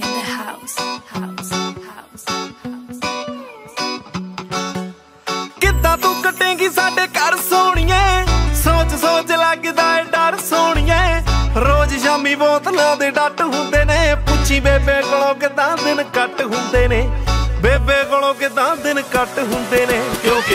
in the house, ਸਾਡੇ ਘਰ ਸੋਹਣੀਏ? ਸੋਚ ਸੋਚ ਲੱਗਦਾ ਏ ਡਰ ਸੋਹਣੀਏ। ਰੋਜ਼ ਸ਼ਾਮੀ ਬੋਤਲਾਂ ਦੇ ਡੱਟ ਹੁੰਦੇ ਨੇ। ਪੁੱਛੀ ਬੇਬੇ ਕੋਲੋਂ ਕਿਦਾਂ ਦਿਨ ਕੱਟ ਹੁੰਦੇ ਨੇ। ਬੇਬੇ ਕੋਲੋਂ ਕਿਦਾਂ ਦਿਨ ਕੱਟ ਹੁੰਦੇ ਨੇ। ਕਿਉਂਕਿ